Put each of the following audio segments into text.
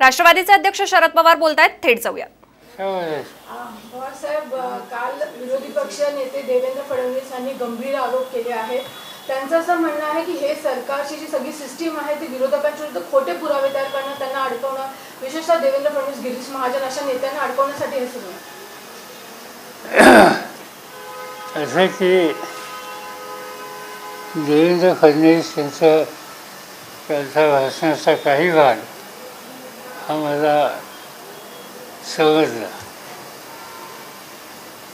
राष्ट्रवादीचे अध्यक्ष शरद पवार बोलतायत थेट जाऊया पवारसाहेब काल विरोधी पक्ष नेते देवेंद्र फडणवीस यांनी गंभीर आरोप केले आहेत. त्यांचं असं म्हणणं आहे की हे सरकारची जी सगळी सिस्टीम आहे ती विरोधकांच्या विरुद्ध खोटे पुरावे तयार करणं त्यांना अडकवणं विशेषतः देवेंद्र फडणवीस गिरीश महाजन अशा नेत्यांना अडकवण्यासाठी हे सुरू आहे. असं की देवेंद्र फडणवीस यांचा कालचा भाषणाचा काही भाग हा मला समजला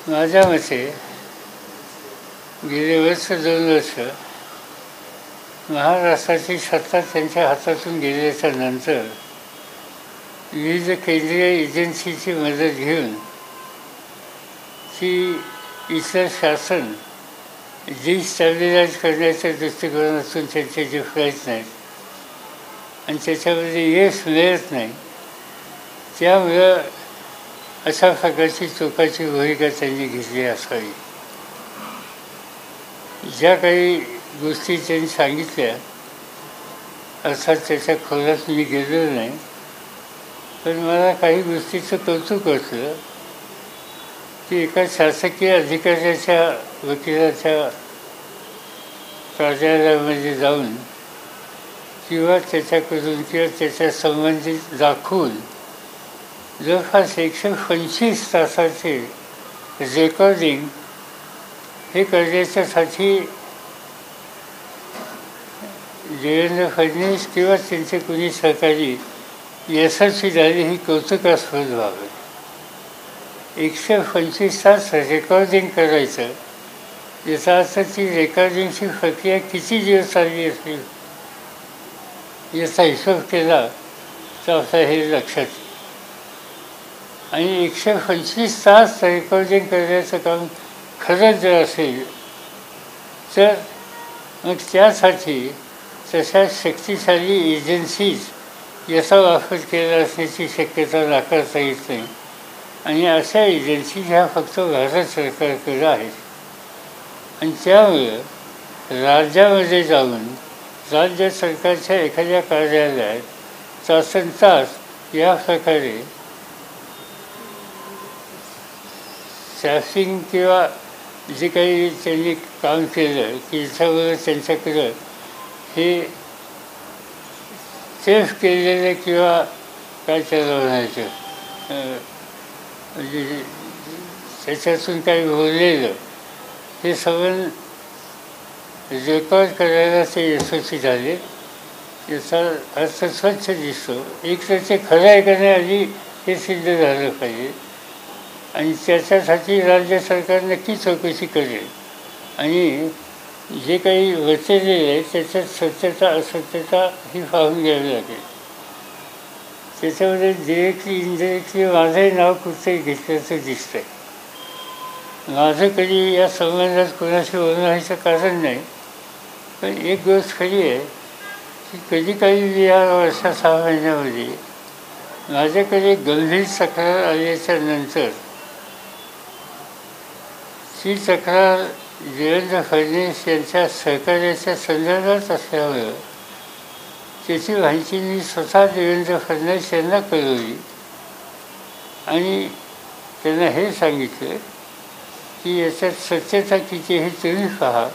माझ्या मते गेले वर्ष दोन वर्ष महाराष्ट्राची सत्ता त्यांच्या हातातून गेल्याच्यानंतर विविध केंद्रीय एजन्सीची मदत घेऊन ती इतर शासन जी स्टॅबिलाइज करण्याच्या दृष्टिकोनातून त्यांचे जे प्रयत्न आहेत आणि त्याच्यामध्ये यश मिळत नाही त्यामुळं अशा प्रकारची चुकाची भूमिका त्यांनी घेतली असावी. ज्या काही गोष्टी त्यांनी सांगितल्या अर्थात त्याच्या खोलात मी गेलो नाही पण मला काही गोष्टीचं कौतुक वाटलं की एका शासकीय अधिकाऱ्याच्या वकिलाच्या कार्यालयामध्ये जाऊन किंवा त्याच्याकडून किंवा त्याच्या संबंधित दाखवून जवळपास एकशे पंचवीस तासाचे रेकॉर्डिंग हे करण्याच्यासाठी देवेंद्र फडणवीस किंवा त्यांचे कुणी सहकारी यशस्वी झाले ही कौतुकास्पद व्हावे एकशे पंचवीस तास रेकॉर्डिंग करायचं. याचा अर्थ ती रेकॉर्डिंगची प्रक्रिया किती दिवस चालली असेल याचा हिशोब केला तर आपल्या हे लक्षात येईल आणि एकशे पंचवीस तास रेकॉर्डिंग करण्याचं काम खरंच जर असेल तर मग त्यासाठी तशा शक्तिशाली एजन्सीज याचा वापर केला असण्याची शक्यता नाकारता येत नाही. आणि अशा एजन्सी ह्या फक्त भारत सरकारकडे आहेत आणि त्यामुळं राज्यामध्ये जाऊन राज्य सरकारच्या एखाद्या कार्यालयात तासन तास या प्रकारे स्टॅफिंग किंवा जे काही त्यांनी काम केलं की त्यांच्याकडं हे सेफ केलेलं किंवा काय त्याला म्हणायचं? म्हणजे त्याच्यातून काही बोललेलं हे सगळं रेकॉर्ड करायला ते यशस्वी झाले. याचा अर्थ स्वच्छ दिसतो. एक तर ते खरं आहे का नाही आधी हे सिद्ध झालं पाहिजे. आणि त्याच्यासाठी राज्य सरकार नक्की चौकशी करेल. आणि जे काही वचलेले आहे त्याच्यात सत्यता असत्यता ही पाहून घ्यावी लागेल. त्याच्यामध्ये डिरेक्टली इनडिरेक्टली माझंही नाव कुठचंही घेतल्याचं दिसतंय. माझं कधी या संबंधात कोणाशी बोलण्याचं कारण नाही पण एक गोष्ट खरी आहे की कधी काही या वर्षा सहा महिन्यामध्ये माझ्याकडे गंभीर तक्रार आल्याच्यानंतर ती तक्रार देवेंद्र फडणवीस यांच्या सहकार्याच्या संदर्भात असल्यामुळं त्याची माहिती मी स्वतः देवेंद्र फडणवीस यांना कळवली. आणि त्यांना हे सांगितलं की याच्यात सत्यता किती हे तुम्ही पहा.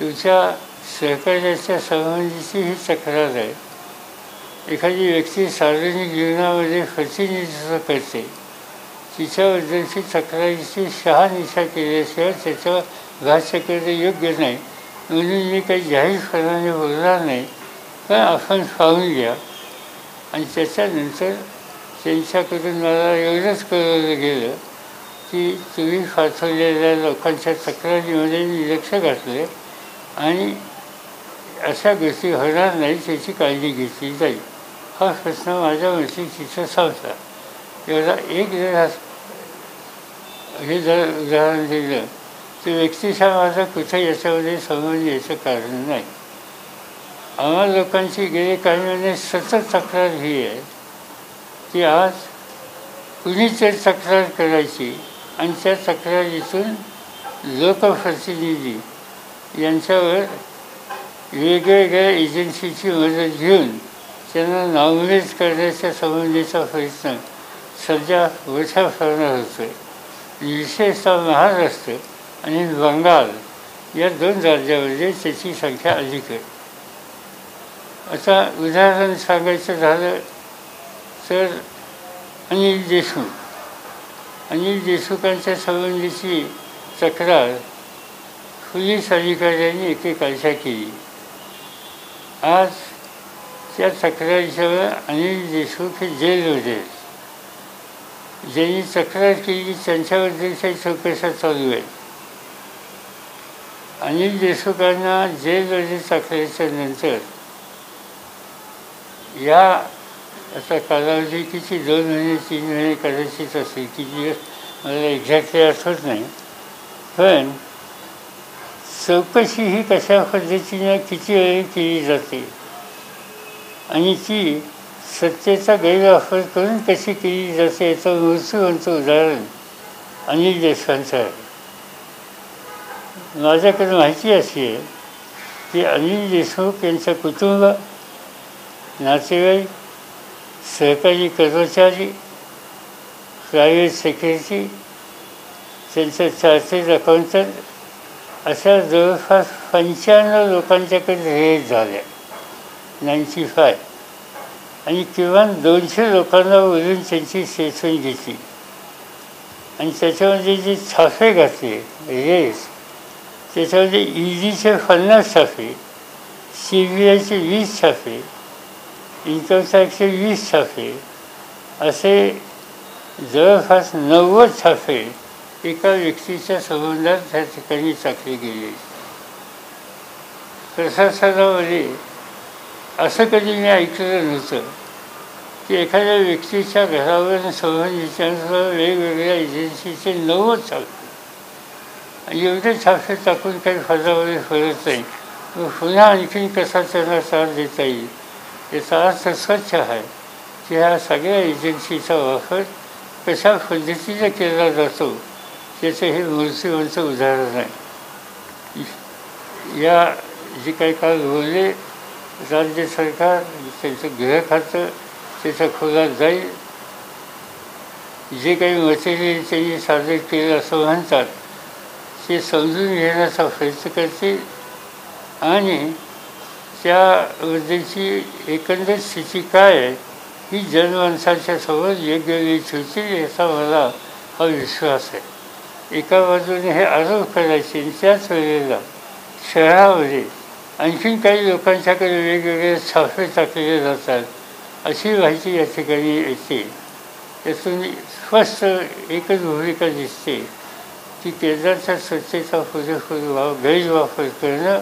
तुमच्या सहकार्याच्या संबंधीची ही तक्रार आहे. एखादी व्यक्ती सार्वजनिक जीवनामध्ये प्रतिनिधित्व करते. तिच्याबद्दलची तक्रारीची शहानिशा केल्याशिवाय त्याचं घास करणं योग्य नाही. म्हणून मी काही जाहीरपणाने बोलणार नाही पण आपण पाहून घ्या. आणि त्याच्यानंतर त्यांच्याकडून मला एवढंच कळवलं गेलं की तुम्ही पाठवलेल्या लोकांच्या तक्रारीमध्ये मी लक्ष घातलं आणि अशा गोष्टी होणार नाही त्याची काळजी घेतली जाईल. हा प्रश्न माझ्या मते तिथं संपला. एवढा एक जर हे जर उदाहरण दिलं तर व्यक्तिशा माझा कुठं याच्यामध्ये संबंध याचं कारण नाही. आम्हा लोकांची गेले काही महिने सतत तक्रार ही आहे की आज कुणीच तक्रार करायची आणि त्या तक्रारीतून लोकप्रतिनिधी यांच्यावर वेगवेगळ्या एजन्सीची मदत घेऊन त्यांना नॉमिनेट करण्याच्या संबंधीचा प्रयत्न सध्या मोठ्या प्रमाणात होतो आहे विशेषतः महाराष्ट्र आणि बंगाल या दोन राज्यामध्ये त्याची संख्या अधिक आहे. आता उदाहरण सांगायचं झालं तर अनिल देशमुख. अनिल देशमुखांच्या संबंधीची तक्रार पोलीस अधिकाऱ्यांनी एकेकाळच्या केली. आज त्या तक्रारीशिवाय अनिल देशमुख हे जेलमध्ये आहेत ज्यांनी तक्रार केली त्यांच्याबद्दलच्या चौकशा चालू आहेत अनिल देशमुखांना जेलमध्ये टाकल्याच्या नंतर या आता कालावधी किती दोन महिने तीन महिने कदाचित असेल किती दिवस मला एक्झॅक्टली आठवत नाही. पण चौकशी ही कशा पद्धतीनं किती वेळ केली जाते? आणि ती सत्तेचा गैरवापर करून कशी केली जाते याचं मूर्तिवंत उदाहरण अनिल देशपांचं आहे माझ्याकडे माहिती अशी आहे की अनिल देशमुख यांचं कुटुंब नातेवाईक सहकारी कर्मचारी प्रायव्हेट सेक्रेटरी त्यांचं चार्टेड अकाउंटंट अशा जवळपास पंच्याण्णव लोकांच्याकडे रेट झाल्या. Ninety five. आणि किमान दोनशे लोकांना बोलून त्यांची सेसून घेतली. आणि त्याच्यामध्ये जे छापे घातले रेस त्याच्यामध्ये ई डीचे पन्नास छापे सी बी आयचे वीस छापे इन्कम टॅक्सचे वीस छापे असे जवळपास नव्वद छापे एका व्यक्तीच्या संबंधात त्या ठिकाणी टाकले गेले. प्रशासनामध्ये असं कधी मी ऐकलं नव्हतं. की एखाद्या व्यक्तीच्या घरावर संबंधितांसह वेगवेगळ्या एजन्सीचे नवच छापे आणि एवढे छापे टाकून काही फजावळी फरत नाही. मग पुन्हा आणखीन कसा त्यांना त्रास देता येईल? याचा अर्थ स्वच्छ आहे. की ह्या सगळ्या एजन्सीचा वापर कशा पद्धतीने केला जातो त्याचं हे मूर्तिवंत उदाहरण आहे. या जे काही काल बोलले राज्य सरकार त्यांचं गृह खातं त्याचा खोलात जाईल जे काही मटेरियल त्यांनी सादर केलं असं म्हणतात ते समजून घेण्याचा प्रयत्न करतील आणि त्याबद्दलची एकंदर स्थिती काय आहे ही जनमानसाच्या समोर योग्य वेळी ठेवतील याचा मला हा विश्वास आहे. एका बाजूने हे आरोप करायचे त्याच वेळेला शहरामध्ये आणखीन काही लोकांच्याकडे वेगवेगळे छापे टाकलेले जातात अशी माहिती या ठिकाणी येते. त्यातून स्पष्ट एकच भूमिका दिसते की केंद्राच्या सत्तेचा पुरेपूर वाव गैरवापर करणं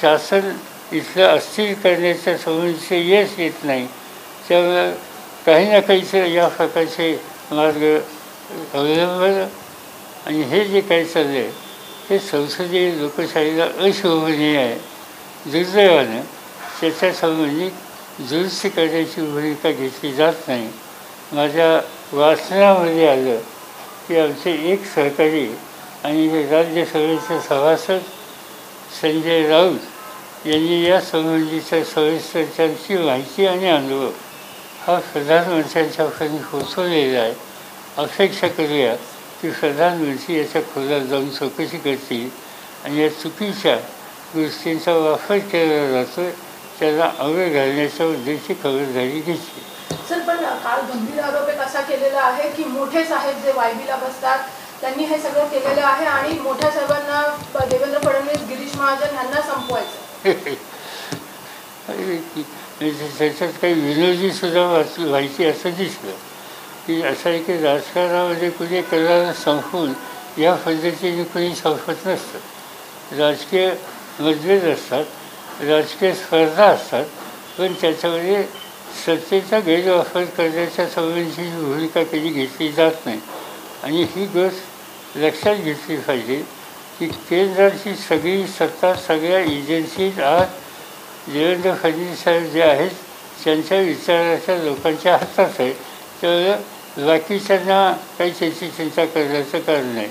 शासन इथलं अस्थिर करण्याच्या संबंधीचे यश येत नाही. त्यामुळं काही ना काहीचे या प्रकारचे मार्ग अवलंबलं आणि हे जे काही चाललं आहे हे संसदीय लोकशाहीला अशोभनीय आहे. दुर्दैवानं त्याच्या संबंधित दुरुस्ती करण्याची भूमिका घेतली जात नाही. माझ्या वाचनामध्ये आलं की आमचे एक सहकारी आणि हे राज्यसभेचे सभासद संजय राऊत यांनी या संबंधीच्या सविस्तरांची माहिती आणि अनुभव हा प्रधानमंत्र्यांच्यापर्यंत पोचवलेला आहे. अपेक्षा करूया की प्रधानमंत्री याच्या खोलात जाऊन चौकशी करतील आणि या चुकीच्या गोष्टींचा वापर केला जातो त्याला आवड घालण्याच्या उद्देशी खबरदारी घेतली. सर पण काल गंभीर आरोप एक असा केलेला आहे की मोठे साहेब जे वायबीला बसतात त्यांनी हे सगळं केलेलं आहे आणि मोठ्या साहेबांना देवेंद्र फडणवीस गिरीश महाजन यांना संपवायचं. म्हणजे त्याच्यात काही विनोदी सुद्धा व्हायची असं दिसलं. की असं आहे की राजकारणामध्ये कुणी कला संपवून या पद्धतीने कुणी संपत नसतं. राजकीय मतभेद असतात राजकीय स्पर्धा असतात पण त्याच्यामध्ये सत्तेचा गैरवापर करण्याच्या संबंधीची भूमिका कधी घेतली जात नाही. आणि ही गोष्ट लक्षात घेतली पाहिजे की केंद्राची सगळी सत्ता सगळ्या एजन्सीज आज देवेंद्र फडणवीस साहेब जे आहेत त्यांच्या विचाराच्या लोकांच्या हातात आहे. तर बाकीच्यांना काही त्याची चिंता करण्याचं कारण नाही.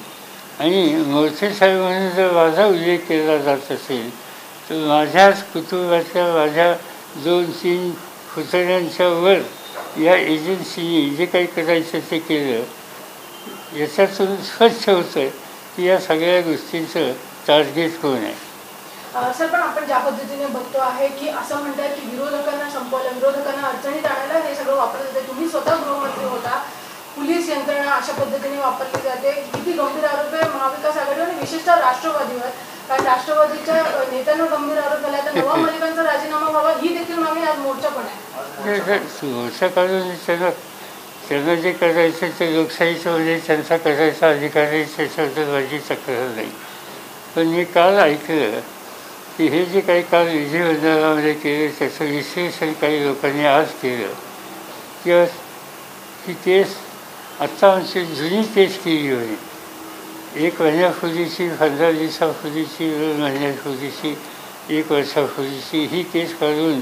आणि मोठे साहेबांनी म्हणून जर माझा उल्लेख केला जात असेल तर माझ्याच कुटुंबातल्या माझ्या दोन तीन पुतळ्यांच्यावर या एजन्सीनी जे काही करायचं ते केलं. याच्यातून स्वच्छ होतं की या सगळ्या गोष्टींचं टार्गेट कोण आहे सर पण आपण ज्या पद्धतीने बघतो आहे की असं म्हणतात की विरोधकांना संपवलं विरोधकांना अडचणीत आणायला हे सगळं वापरलं जाते. तुम्ही स्वतः गृहमंत्री होता पोलीस यंत्रणा अशा पद्धतीने वापरली जाते. किती गंभीर आरोप आहे महाविकास आघाडीवर आणि विशेषतः राष्ट्रवादीवर. कारण राष्ट्रवादीच्या नेत्यांवर नेत्यांना गंभीर आरोप झाला तर नवा मलिकांचा राजीनामा व्हावा ही देखील मागणी आज मोर्चा पण आहे मोर्चा काढून त्यांना त्यांना जे करायचं ते लोकशाहीचं म्हणजे त्यांचा करायचा अधिकार आहे त्याच्याबद्दल माझी तक्रार नाही. पण मी काल ऐकलं की हे जे काही काल विधिमंडळामध्ये केले त्याचं विश्लेषण काही लोकांनी आज केलं. किंवा ही केस आत्ता आमची जुनी केस केली होती. एक महिन्यापूर्वीची पंधरा दिवसापूर्वीची दोन महिन्यापूर्वीची एक वर्षापूर्वीची ही केस काढून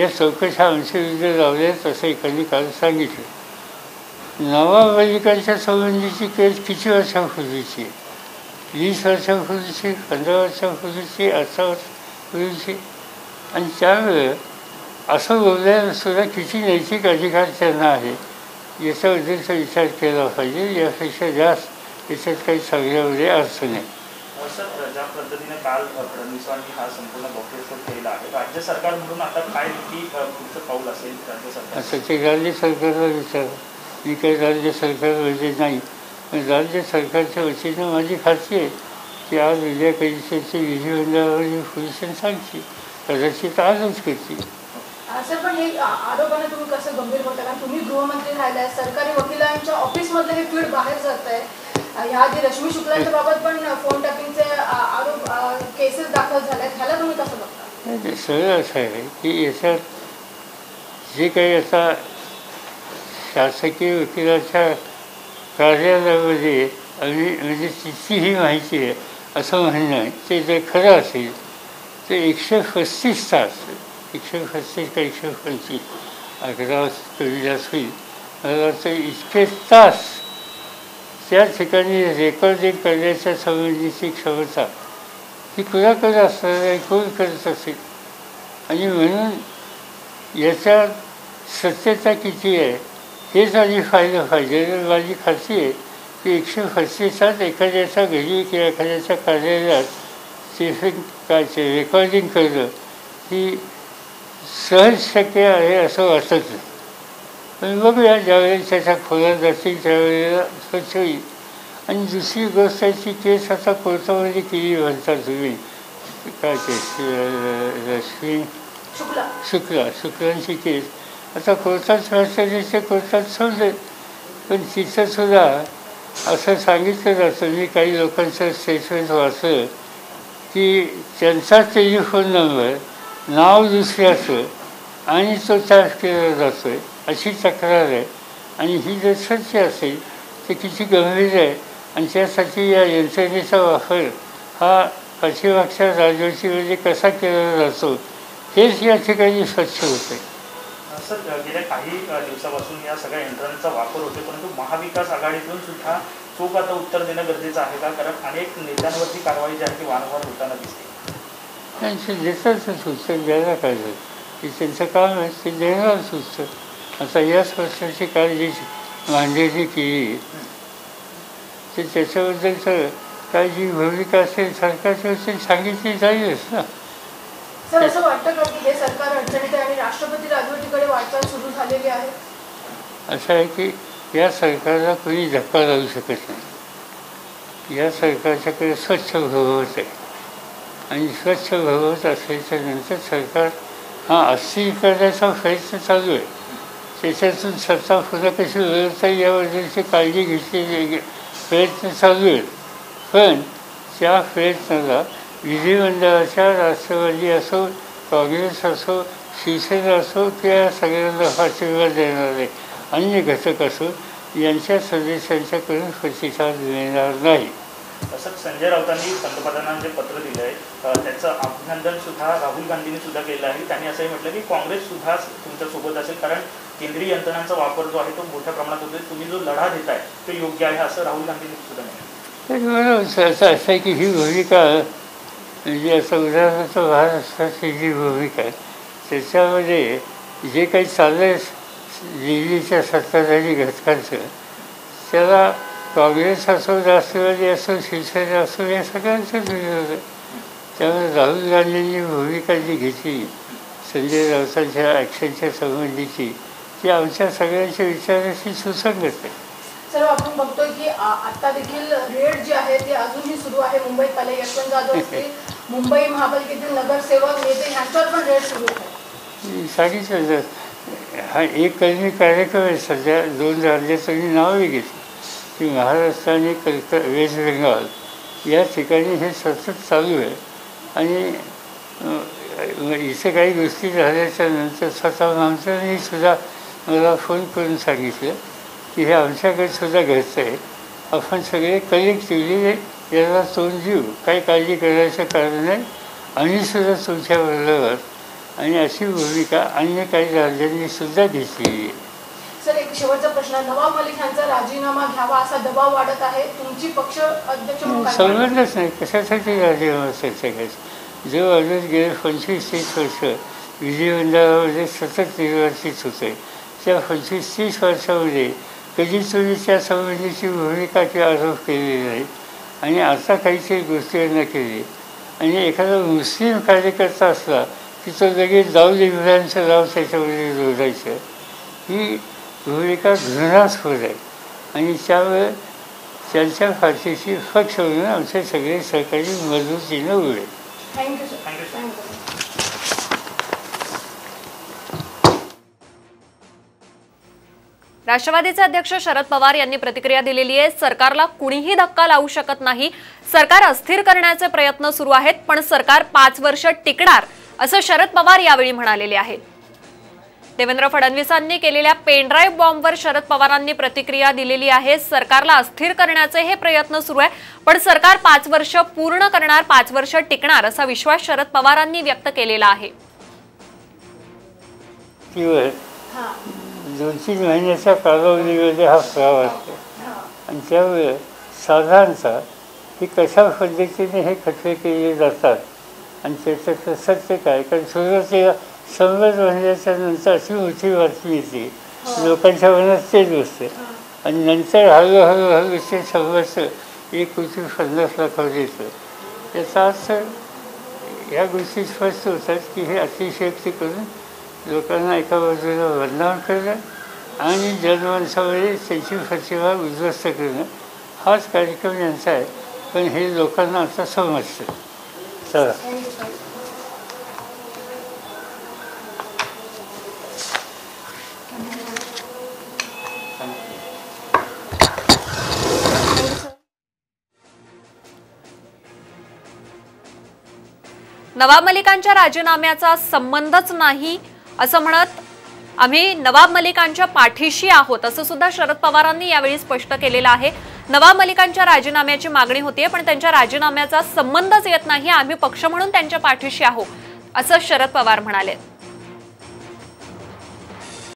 या चौकशा आमच्याविरुद्ध लावल्यात असं एकाने काल सांगितलं. नवाबालिकांच्या संबंधीची केस किती वर्षापूर्वीची वीस वर्षापूर्वीची पंधरा वर्षापूर्वीची अठरा वर्षापूर्वीची आणि त्यामुळं असं बोलल्यानं सुद्धा किती नैतिक अधिकार त्यांना आहे याच्याबद्दलचा विचार केला पाहिजे. यापेक्षा जास्त याच्यात काही सांगण्यामध्ये अर्थ नाही. सर ज्या पद्धतीने काल फडणवीसांनी हा संपूर्ण बॉकेशोध केला आहे. राज्य सरकार म्हणून आता काय नक्की अ, पुढचं पाऊल असेल राज्य सरकार असं ते राज्य सरकारला विचार. मी काही राज्य सरकार म्हणजे नाही पण राज्य सरकारच्या वतीनं माझी खात्री आहे आज उद्या पोझिशन कदाचित आजच अ, सर पण हे आ- आरोपाने तुम्ही कसं गंभीर बोलता? कारण तुम्ही गृहमंत्री राहिलाय सरकारी वकिलांच्या ऑफिसमधलं हे फीड बाहेर जात आहे अ, याआधी रश्मी शुक्लांच्या बाबत पण फोन टॅपिंगचे आ- आरोप केसेस दाखल झाले आहेत ह्याला तुम्ही कसं बघता? नाही, ते सरळ असं आहे की याच्यात जे काही आता शासकीय वकिलाच्या कार्यालयामध्ये आम्ही म्हणजे तिची ही माहिती आहे. असं म्हणणं आहे ते जर खरं असेल तर एकशे पस्तीस तास एकशे पस्तीस का एकशे पंचवीस अकरा कमी होईल. मला वाटतं इतके तास त्या ठिकाणी रेकॉर्डिंग करण्याच्या संबंधीची क्षमता ही कुणाकडे असणार कोण करत असेल? आणि म्हणून याच्या सत्यता किती आहे हेच आधी फायदा पाहिजे. माझी खात्री आहे की एकशे पस्तीसात एखाद्याच्या घरी किंवा एखाद्याच्या कार्यालयात स्टेशन काय ते रेकॉर्डिंग करणं ही सहज शक्य आहे असं वाटत नाही. पण बघूया ज्यावेळेस त्याच्या खोल्या जातील त्यावेळेला स्वच्छ होईल. आणि दुसरी गोष्ट आहे ती केस आता कोर्टामध्ये केली म्हणतात तुम्ही? काय ते रश्मी शुक्ला. शुक्ला शुक्लांची केस. आता कोर्टात फॅसिलिटी कोर्टात समजेल पण तिथं सुद्धा असं सांगितलं जातं मी काही लोकांचं स्टेटमेंट वाचलं की त्यांचा टेलिफोन नंबर नाव दुसऱ्याचं आणि तो टॅप केला जातो आहे अशी तक्रार आहे. आणि ही जर सत्य असेल तर किती गंभीर आहे. आणि त्यासाठी या यंत्रणेचा वापर हा पाठीमागच्या राजवटीमध्ये कसा केला जातो हेच या ठिकाणी स्वच्छ होते सर गेल्या काही दिवसापासून या सगळ्या यंत्रणांचा वापर होते परंतु महाविकास आघाडीतून सुद्धा चोख आता उत्तर देणं गरजेचं आहे का? कारण अनेक नेत्यांवरती कारवाई जी आहे ती वारंवार होताना दिसते. त्यांचे देतातच उत्तर द्यायला पाहिजे की त्यांचं काम आहे ते देणार उत्तर आता याच वर्षाची काळजी मांडणी केली. ते त्याच्याबद्दलचं काय जी भूमिका असेल सरकारची असेल सांगितली जाईलच ना. सर असं वाटतं का की हे सरकार अडचणीत आहे आणि राष्ट्रपती राजवटीकडे वाटचाल सुरू झालेली आहे? असं आहे की या सरकारला कोणी धक्का लावू शकत नाही. या सरकारच्याकडे स्वच्छ भगवत आहे. आणि स्वच्छ भगवत असल्याच्या नंतर सरकार हा अस्थिर करण्याचा प्रयत्न चालू आहे. त्याच्यातून सत्ता फुलं कशी मिळवता याबद्दलची काळजी घेतली प्रयत्न चालू आहेत. पण त्या प्रयत्नाला विधिमंडळाच्या राष्ट्रवादी असो काँग्रेस असो शिवसेना असो किंवा सगळ्यांना पाठिंबा देणारे अन्य घटक असो यांच्या सदस्यांच्याकडून प्रतिसाद मिळणार नाही. तसंच संजय राऊतांनी पंतप्रधानांना जे पत्र दिलं आहे त्याचं अभिनंदन सुद्धा राहुल गांधींनी सुद्धा केलं आहे. त्यांनी असंही म्हटलं की काँग्रेस सुद्धा तुमच्यासोबत असेल कारण केंद्रीय यंत्रणांचा वापर जो आहे तो मोठ्या प्रमाणात होतोय. तुम्ही जो लढा देताय तो योग्य आहे असं राहुल गांधींनी सुद्धा म्हटलं. असं आहे की ही भूमिका म्हणजे असं उदाहरणार्थ महाराष्ट्राची जी भूमिका आहे त्याच्यामध्ये जे काही चाललंय दिल्लीच्या सत्ताधारी घटकांचं त्याला काँग्रेस असो राष्ट्रवादी असो शिवसेना असो या सगळ्यांचंच विरोध आहे. त्यामुळे राहुल गांधींनी भूमिका जी घेतली संजय राऊतांच्या ॲक्शनच्या संबंधीची ती आमच्या सगळ्यांच्या विचाराशी सुसंगत आहे. सर आपण बघतोय की आता देखील रेड जे आहे ते अजूनही सुरू आहे. मुंबईत पहिले यशवंत जाधव असतील मुंबई महापालिकेतील नगरसेवक नेते ह्यांच्यावर पण रेड सुरू आहे. सांगितलं हा एक कलमी कार्यक्रम आहे सध्या दोन राज्याचं मी नावही घेतली की महाराष्ट्र आणि कलक वेस्ट बेंगाल. या ठिकाणी हे सतत चालू आहे. आणि इथे काही गोष्टी झाल्याच्यानंतर स्वतः आमच्यानी सुद्धा मला फोन करून सांगितलं की हे आमच्याकडे सुद्धा घडतं आहे आपण सगळे कलेक्टिव्हली याला तोंड देऊ काही काळजी करायचं कारण नाही. आम्ही सुद्धा तुमच्या बरोबर. आणि अशी भूमिका अन्य काही राज्यांनी सुद्धा घेतलेली आहे सर एक शेवटचा प्रश्न. नवाब मलिक यांचा राजीनामा घ्यावा असा दबाव वाढत आहे. तुमची पक्ष अध्यक्ष? संबंधच नाही. कशासाठी राजीनामा चर्चा करायची जो अजून गेले पंचवीस तीस वर्ष विधिमंडळामध्ये सतत निर्वाचित होते त्या पंचवीस तीस वर्षामध्ये कधी तुम्ही त्या संबंधीची भूमिका किंवा आरोप केलेले नाही आणि आता काहीतरी गोष्टी यांना केली. आणि एखादा मुस्लिम कार्यकर्ता असला की तो लगेच जाऊ दे विधानसभा नाव त्याच्यामध्ये जोडायचं ही भूमिका घृणास्पद आहे आणि त्यामुळे त्यांच्या फाशीची पक्ष म्हणून आमचे सगळे सहकारी मजबूतीनं उभे थँक्यू सर. थँक्यू राष्ट्रवादीचे अध्यक्ष शरद पवार यांनी प्रतिक्रिया दिलेली आहे. सरकारला कुणीही धक्का लावू शकत नाही. सरकार अस्थिर करण्याचे प्रयत्न सुरू आहेत पण सरकार पाच वर्ष टिकणार असं शरद पवार यावेळी म्हणालेले आहेत. देवेंद्र फडणवीसांनी केलेल्या पेनड्राईव्ह बॉम्बवर शरद पवारांनी प्रतिक्रिया दिलेली आहे. सरकारला अस्थिर करण्याचे हे प्रयत्न सुरू आहे पण सरकार पाच वर्ष पूर्ण करणार पाच वर्ष टिकणार असा विश्वास शरद पवारांनी व्यक्त केलेला आहे. दोन तीन महिन्याच्या कालावधीमध्ये हा आहे हां आणि त्यामुळे साधारणतः की कशा पद्धतीने हे खटले केले जातात? आणि त्याचं सत्य काय? कारण सुरुवातीला संवाद म्हणल्याच्या नंतर अशी मोठी बातमी येते. लोकांच्या मनात तेच बसते. आणि नंतर हळूहळू हळू ते संघर्ष एक कोटी पन्नास लाखावर येतं. याचा अर्थ ह्या गोष्टी स्पष्ट होतात की हे अतिशयोक्ती करून लोकांना एका बाजूला बदनाम करणं आणि जनमानसामध्ये त्यांची प्रतिभा उद्ध्वस्त करणं हाच कार्यक्रम यांचा आहे. पण हे लोकांना आता समजतं. चला. नवाब मलिकांच्या राजीनाम्याचा संबंधच नाही. असं म्हणत आम्ही नवाब मलिकांच्या पाठीशी आहोत असं सुद्धा शरद पवारांनी यावेळी स्पष्ट केलेलं आहे. नवाब मलिकांच्या राजीनाम्याची मागणी होती पण त्यांच्या राजीनाम्याचा संबंधच येत नाही. आम्ही पक्ष म्हणून त्यांच्या पाठीशी आहोत असं शरद पवार म्हणाले.